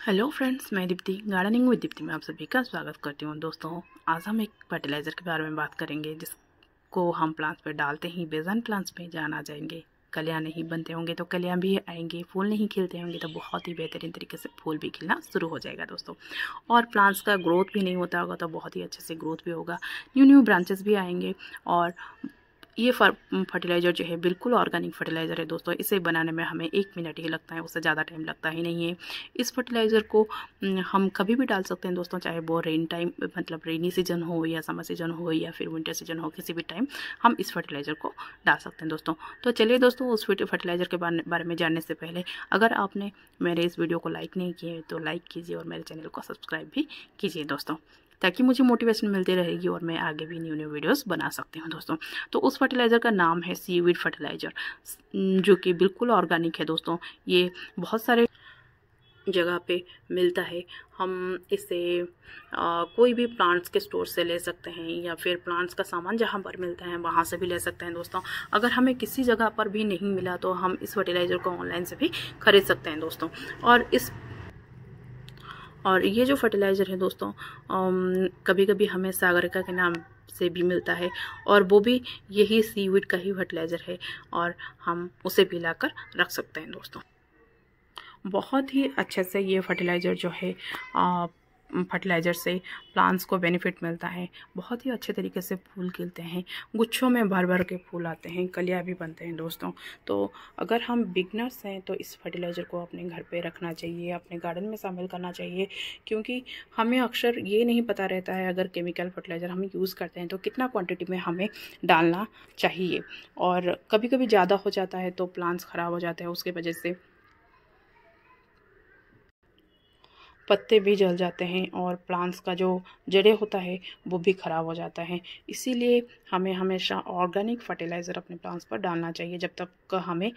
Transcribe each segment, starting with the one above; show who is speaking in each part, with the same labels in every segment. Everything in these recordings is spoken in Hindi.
Speaker 1: हेलो फ्रेंड्स मैं दीप्ति गार्डनिंग विद दीप्ति में आप सभी का स्वागत करती हूँ। दोस्तों, आज हम एक फर्टिलाइज़र के बारे में बात करेंगे, जिसको हम प्लांट्स पे डालते ही बेजन प्लांट्स में जान आ जाएँगे। कलियाँ नहीं बनते होंगे तो कलियाँ भी आएँगे, फूल नहीं खिलते होंगे तो बहुत ही बेहतरीन तरीके से फूल भी खिलना शुरू हो जाएगा दोस्तों। और प्लांट्स का ग्रोथ भी नहीं होता होगा तो बहुत ही अच्छे से ग्रोथ भी होगा। न्यू न्यू ब्रांचेस भी आएँगे और ये फर्टिलाइज़र जो है बिल्कुल ऑर्गेनिक फर्टिलाइज़र है दोस्तों। इसे बनाने में हमें एक मिनट ही लगता है, उससे ज़्यादा टाइम लगता ही नहीं है। इस फर्टिलाइज़र को हम कभी भी डाल सकते हैं दोस्तों, चाहे वो रेन टाइम मतलब रेनी सीज़न हो या समर सीज़न हो या फिर विंटर सीज़न हो, किसी भी टाइम हम इस फर्टिलाइज़र को डाल सकते हैं दोस्तों। तो चलिए दोस्तों, उस फर्टिलाइज़र के बारे में जानने से पहले, अगर आपने मेरे इस वीडियो को लाइक नहीं किए तो लाइक कीजिए और मेरे चैनल को सब्सक्राइब भी कीजिए दोस्तों। ताकि मुझे मोटिवेशन मिलती रहेगी और मैं आगे भी न्यू न्यू वीडियोस बना सकती हूँ दोस्तों। तो उस फर्टिलाइज़र का नाम है सीवीड फर्टिलाइज़र जो कि बिल्कुल ऑर्गेनिक है दोस्तों। ये बहुत सारे जगह पे मिलता है। हम इसे आ, कोई भी प्लांट्स के स्टोर से ले सकते हैं या फिर प्लांट्स का सामान जहाँ पर मिलता है वहाँ से भी ले सकते हैं दोस्तों। अगर हमें किसी जगह पर भी नहीं मिला तो हम इस फर्टिलाइज़र को ऑनलाइन से भी खरीद सकते हैं दोस्तों। और इस और ये जो फर्टिलाइज़र है दोस्तों कभी कभी हमें सागरिका के नाम से भी मिलता है और वो भी यही सीविड का ही फर्टिलाइज़र है और हम उसे भी लाकर रख सकते हैं दोस्तों। बहुत ही अच्छे से ये फर्टिलाइज़र जो है फर्टिलाइज़र से प्लांट्स को बेनिफिट मिलता है। बहुत ही अच्छे तरीके से फूल खिलते हैं। गुच्छों में भर भर के फूल आते हैं, कलियाँ भी बनते हैं दोस्तों। तो अगर हम बिगनर्स हैं तो इस फर्टिलाइज़र को अपने घर पे रखना चाहिए, अपने गार्डन में शामिल करना चाहिए, क्योंकि हमें अक्सर ये नहीं पता रहता है अगर केमिकल फर्टिलाइज़र हम यूज़ करते हैं तो कितना क्वान्टिटी में हमें डालना चाहिए। और कभी कभी ज़्यादा हो जाता है तो प्लांट्स ख़राब हो जाते हैं, उसके वजह से पत्ते भी जल जाते हैं और प्लांट्स का जो जड़े होता है, वो भी ख़राब हो जाता है। इसीलिए हमें हमेशा ऑर्गेनिक फर्टिलाइज़र अपने प्लांट्स पर डालना चाहिए। जब तक हमें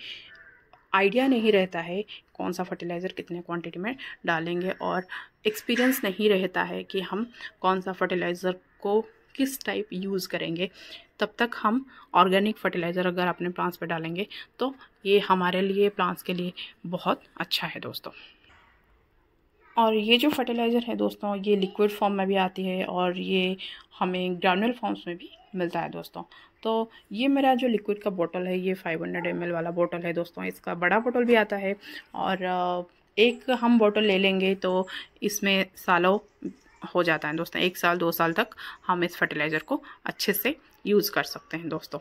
Speaker 1: आइडिया नहीं रहता है कौन सा फर्टिलाइज़र कितने क्वांटिटी में डालेंगे और एक्सपीरियंस नहीं रहता है कि हम कौन सा फर्टिलाइज़र को किस टाइप यूज़ करेंगे, तब तक हम ऑर्गेनिक फर्टिलाइज़र अगर अपने प्लांट्स पर डालेंगे तो ये हमारे लिए प्लांट्स के लिए बहुत अच्छा है दोस्तों। और ये जो फर्टिलाइज़र है दोस्तों, ये लिक्विड फॉर्म में भी आती है और ये हमें ग्रानुअल फॉर्म्स में भी मिलता है दोस्तों। तो ये मेरा जो लिक्विड का बोतल है, ये 500 हंड्रेड वाला बोतल है दोस्तों, इसका बड़ा बोतल भी आता है और एक हम बोतल ले लेंगे तो इसमें सालों हो जाता है दोस्तों, एक साल, दो साल तक हम इस फर्टिलाइज़र को अच्छे से यूज़ कर सकते हैं दोस्तों।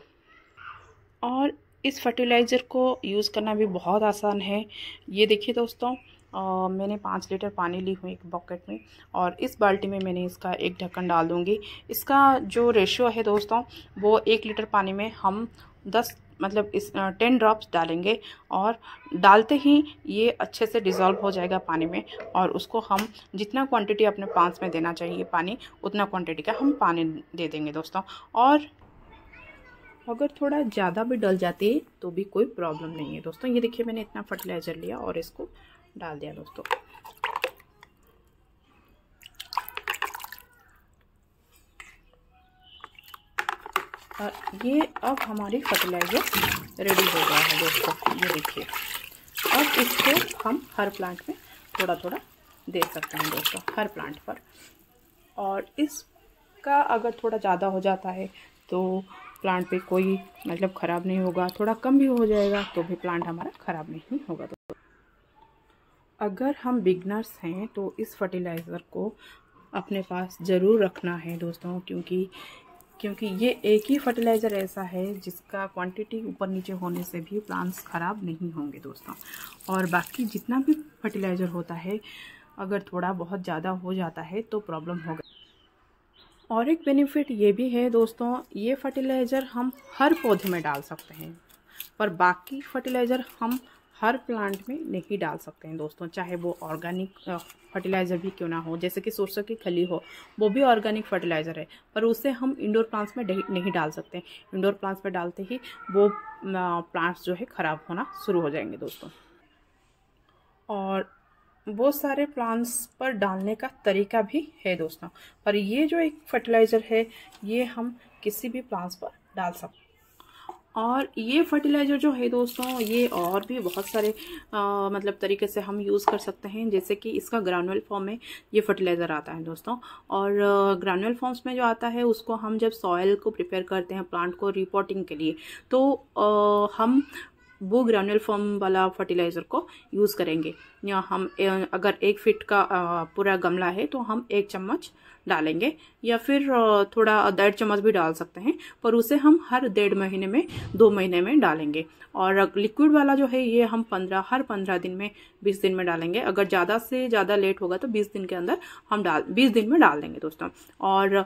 Speaker 1: और इस फर्टिलाइज़र को यूज़ करना भी बहुत आसान है। ये देखिए दोस्तों आ, मैंने पाँच लीटर पानी ली हुई एक बकेट में और इस बाल्टी में मैंने इसका एक ढक्कन डाल दूँगी। इसका जो रेशियो है दोस्तों वो एक लीटर पानी में हम दस मतलब इस टेन ड्रॉप्स डालेंगे और डालते ही ये अच्छे से डिज़ोल्व हो जाएगा पानी में और उसको हम जितना क्वांटिटी अपने प्लांट्स में देना चाहिए पानी उतना क्वांटिटी का हम पानी दे देंगे दोस्तों। और अगर थोड़ा ज़्यादा भी डल जाती है तो भी कोई प्रॉब्लम नहीं है दोस्तों। ये देखिए मैंने इतना फर्टिलाइज़र लिया और इसको डाल दिया दोस्तों। और ये अब हमारी फर्टिलाइज़र रेडी हो गया है दोस्तों, ये देखिए। अब इसको हम हर प्लांट में थोड़ा थोड़ा दे सकते हैं दोस्तों, हर प्लांट पर। और इसका अगर थोड़ा ज़्यादा हो जाता है तो प्लांट पे कोई मतलब ख़राब नहीं होगा, थोड़ा कम भी हो जाएगा तो भी प्लांट हमारा ख़राब नहीं होगा दोस्तों। अगर हम बिगनर्स हैं तो इस फर्टिलाइज़र को अपने पास ज़रूर रखना है दोस्तों, क्योंकि क्योंकि ये एक ही फर्टिलाइज़र ऐसा है जिसका क्वांटिटी ऊपर नीचे होने से भी प्लांट्स ख़राब नहीं होंगे दोस्तों। और बाकी जितना भी फर्टिलाइज़र होता है, अगर थोड़ा बहुत ज़्यादा हो जाता है तो प्रॉब्लम होगा। और एक बेनिफिट ये भी है दोस्तों, ये फर्टिलाइज़र हम हर पौधे में डाल सकते हैं, पर बाकी फर्टिलाइज़र हम हर प्लांट में नहीं डाल सकते हैं दोस्तों, चाहे वो ऑर्गेनिक फर्टिलाइज़र भी क्यों ना हो, जैसे कि सरसों की खली हो, वो भी ऑर्गेनिक फर्टिलाइज़र है, पर उसे हम इंडोर प्लांट्स में नहीं डाल सकते इंडोर प्लांट्स में डालते ही वो प्लांट्स जो है ख़राब होना शुरू हो जाएँगे दोस्तों। और वो सारे प्लांट्स पर डालने का तरीका भी है दोस्तों, पर ये जो एक फर्टिलाइज़र है, ये हम किसी भी प्लांट्स पर डाल सकते और ये फर्टिलाइज़र जो है दोस्तों ये और भी बहुत सारे आ, मतलब तरीके से हम यूज़ कर सकते हैं। जैसे कि इसका ग्रानुअल फॉर्म में ये फर्टिलाइज़र आता है दोस्तों। और ग्रानुअल फॉर्म्स में जो आता है उसको हम जब सॉयल को प्रिपेयर करते हैं प्लांट को रिपोर्टिंग के लिए तो आ, हम वो ग्रानुअल फॉर्म वाला फर्टिलाइज़र को यूज़ करेंगे। या हम अगर एक फिट का पूरा गमला है तो हम एक चम्मच डालेंगे। या फिर थोड़ा डेढ़ चम्मच भी डाल सकते हैं, पर उसे हम हर डेढ़ महीने में, दो महीने में डालेंगे। और लिक्विड वाला जो है, ये हम पंद्रह, हर पंद्रह दिन में, बीस दिन में डालेंगे। अगर ज़्यादा से ज़्यादा लेट होगा तो बीस दिन के अंदर हम डाल, बीस दिन में डाल देंगे दोस्तों। और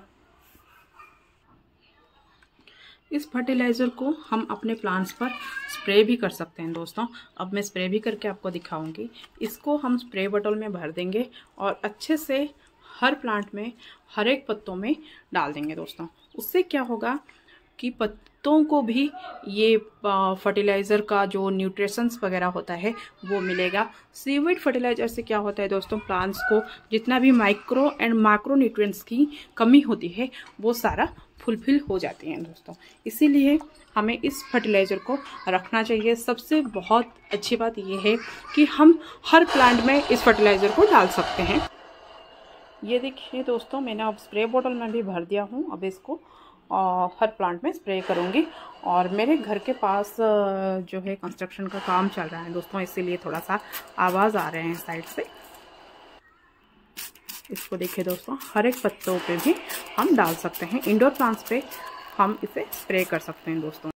Speaker 1: इस फर्टिलाइज़र को हम अपने प्लांट्स पर स्प्रे भी कर सकते हैं दोस्तों। अब मैं स्प्रे भी करके आपको दिखाऊँगी। इसको हम स्प्रे बॉटल में भर देंगे और अच्छे से हर प्लांट में, हर एक पत्तों में डाल देंगे दोस्तों। उससे क्या होगा कि पत्तों को भी ये फर्टिलाइज़र का जो न्यूट्रिशंस वगैरह होता है, वो मिलेगा। सीविड फर्टिलाइज़र से क्या होता है दोस्तों, प्लांट्स को जितना भी माइक्रो एंड माइक्रो न्यूट्रिएंट्स की कमी होती है, वो सारा फुलफिल हो जाती हैं दोस्तों। इसीलिए हमें इस फर्टिलाइज़र को रखना चाहिए। सबसे बहुत अच्छी बात यह है कि हम हर प्लांट में इस फर्टिलाइज़र को डाल सकते हैं। ये देखिए दोस्तों, मैंने अब स्प्रे बोतल में भी भर दिया हूँ। अब इसको हर प्लांट में स्प्रे करूँगी। और मेरे घर के पास जो है कंस्ट्रक्शन का काम चल रहा है दोस्तों, इसीलिए थोड़ा सा आवाज़ आ रहे हैं साइड से। इसको देखिए दोस्तों, हर एक पत्तों पे भी हम डाल सकते हैं। इंडोर प्लांट्स पे हम इसे स्प्रे कर सकते हैं दोस्तों।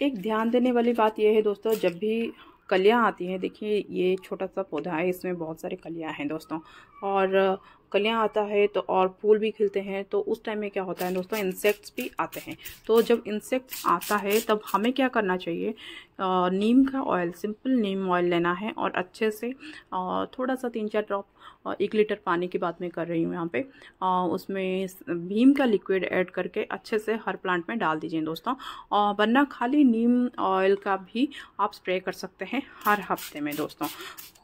Speaker 1: एक ध्यान देने वाली बात यह है दोस्तों, जब भी कलियाँ आती हैं, देखिए ये छोटा सा पौधा है, इसमें बहुत सारे कलियाँ हैं दोस्तों। और कलियाँ आता है तो और फूल भी खिलते हैं तो उस टाइम में क्या होता है दोस्तों इंसेक्ट्स भी आते हैं। तो जब इंसेक्ट्स आता है, तब हमें क्या करना चाहिए? नीम का ऑयल सिंपल नीम ऑयल लेना है और अच्छे से थोड़ा सा तीन चार ड्रॉप एक लीटर पानी की बात मैं कर रही हूँ यहाँ पे। उसमें भीम का लिक्विड ऐड करके अच्छे से हर प्लांट में डाल दीजिए दोस्तों। और वरना खाली नीम ऑयल का भी आप स्प्रे कर सकते हैं हर हफ़्ते में दोस्तों।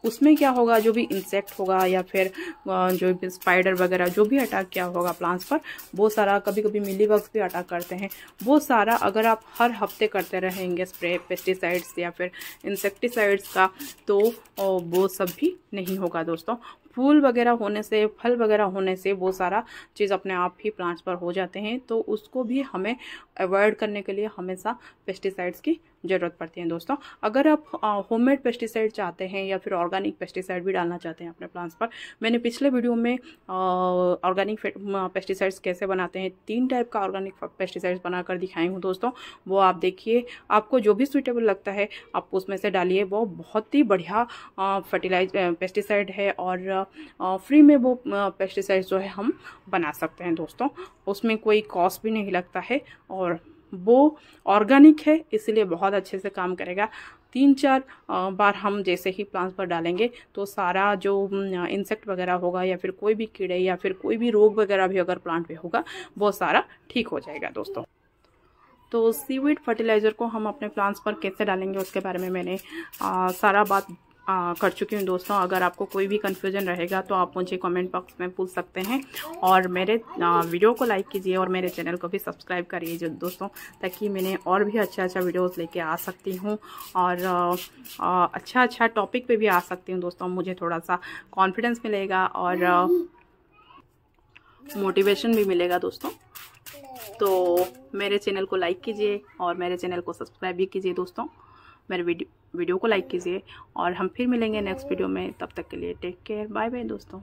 Speaker 1: उसमें क्या होगा, जो भी इंसेक्ट होगा या फिर जो भी स्पाइडर वगैरह, जो भी अटैक किया होगा प्लांट्स पर, वो सारा कभी कभी मिली वर्क भी अटैक करते हैं। वो सारा अगर आप हर हफ़्ते करते रहेंगे स्प्रे पेस्टिसाइड्स या फिर इंसेक्टिसाइड्स का तो वो सब भी नहीं होगा दोस्तों। फूल वगैरह होने से, फल वगैरह होने से वो सारा चीज़ अपने आप ही प्लांट्स पर हो जाते हैं। तो उसको भी हमें अवॉइड करने के लिए हमेशा पेस्टिसाइड्स की ज़रूरत पड़ती है दोस्तों। अगर आप होममेड पेस्टिसाइड चाहते हैं या फिर ऑर्गेनिक पेस्टिसाइड भी डालना चाहते हैं अपने प्लांट्स पर, मैंने पिछले वीडियो में ऑर्गेनिक पेस्टिसाइड्स कैसे बनाते हैं, तीन टाइप का ऑर्गेनिक पेस्टिसाइड्स बनाकर दिखाई हूँ दोस्तों। वो आप देखिए, आपको जो भी सुइटेबल लगता है, आप उसमें से डालिए। वो बहुत ही बढ़िया फर्टिलाइज पेस्टिसाइड है और फ्री में वो पेस्टिसाइड जो है हम बना सकते हैं दोस्तों। उसमें कोई कॉस्ट भी नहीं लगता है और वो ऑर्गेनिक है इसलिए बहुत अच्छे से काम करेगा। तीन चार बार हम जैसे ही प्लांट्स पर डालेंगे तो सारा जो इंसेक्ट वगैरह होगा या फिर कोई भी कीड़े या फिर कोई भी रोग वगैरह भी अगर प्लांट पे होगा वो सारा ठीक हो जाएगा दोस्तों। तो सीवीड फर्टिलाइज़र को हम अपने प्लांट्स पर कैसे डालेंगे उसके बारे में मैंने आ, सारा बात आ, कर चुकी हूँ दोस्तों। अगर आपको कोई भी कन्फ्यूज़न रहेगा तो आप मुझे कमेंट बॉक्स में पूछ सकते हैं। और मेरे आ, वीडियो को लाइक कीजिए और मेरे चैनल को भी सब्सक्राइब करिए जो दोस्तों ताकि मैंने और भी अच्छा अच्छा वीडियोस लेके आ सकती हूँ। और आ, अच्छा अच्छा टॉपिक पे भी आ सकती हूँ दोस्तों। मुझे थोड़ा सा कॉन्फिडेंस मिलेगा और मोटिवेशन भी मिलेगा दोस्तों। तो मेरे चैनल को लाइक कीजिए और मेरे चैनल को सब्सक्राइब भी कीजिए दोस्तों। मेरे वीडियो वीडियो को लाइक कीजिए और हम फिर मिलेंगे नेक्स्ट वीडियो में। तब तक के लिए टेक केयर बाय बाय दोस्तों।